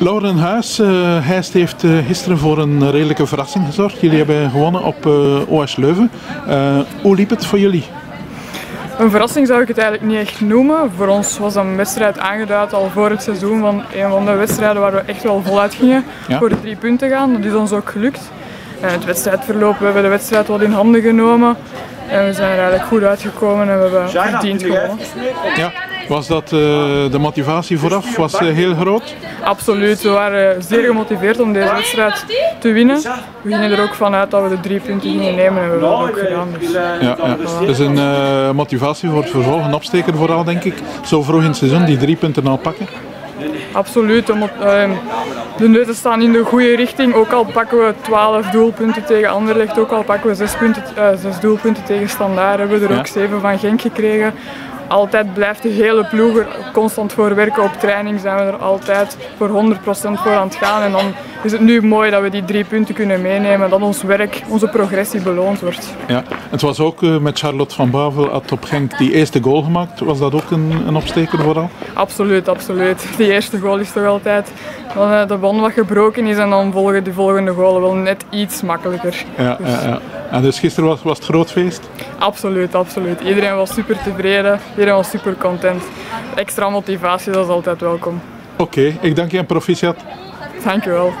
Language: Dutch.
Lauren Huis, uh, Heist heeft uh, gisteren voor een redelijke verrassing gezorgd. Jullie hebben gewonnen op uh, OS Leuven. hoe liep het voor jullie? Een verrassing zou ik het eigenlijk niet echt noemen. Voor ons was een wedstrijd aangeduid al voor het seizoen van een van de wedstrijden waar we echt wel voluit gingen ja. voor de drie punten gaan. Dat is ons ook gelukt. het wedstrijdverloop, we hebben de wedstrijd wel in handen genomen. En we zijn er eigenlijk goed uitgekomen en we hebben verdiend gewonnen. Ja. Was dat uh, de motivatie vooraf was, uh, heel groot? Absoluut, we waren zeer gemotiveerd om deze wedstrijd te winnen. We gingen er ook vanuit dat we de drie punten gingen nemen en we hebben dat ook gedaan. Dus. Ja, is een uh, motivatie voor het vervolg, een opsteker vooral denk ik. Zo vroeg in het seizoen die drie punten al pakken. Absoluut. Ehm, de neuten staan in de goede richting. Ook al pakken we 12 doelpunten tegen Anderlecht, ook al pakken we 6, punten, 6 doelpunten tegen Standaard, hebben we er ook 7 van Genk gekregen altijd blijft de hele ploeg er constant voor werken. Op training zijn we er altijd voor 100% voor aan het gaan. En dan is het nu mooi dat we die drie punten kunnen meenemen. Dat ons werk, onze progressie beloond wordt. Ja, het was ook uh, met Charlotte van Bavel at op Genk die eerste goal gemaakt. Was dat ook een, een opsteker vooral? Absoluut, absoluut. Die eerste goal is toch altijd dan, uh, de band wat gebroken is en dan volgen de volgende goal wel net iets makkelijker. Ja, dus. ja, ja. En dus gisteren was, was het groot feest? Absoluut, absoluut. Iedereen was super tevreden, iedereen was super content. Extra motivatie, dat is altijd welkom. Oké, okay, ik dank je en proficiat. Dank je wel.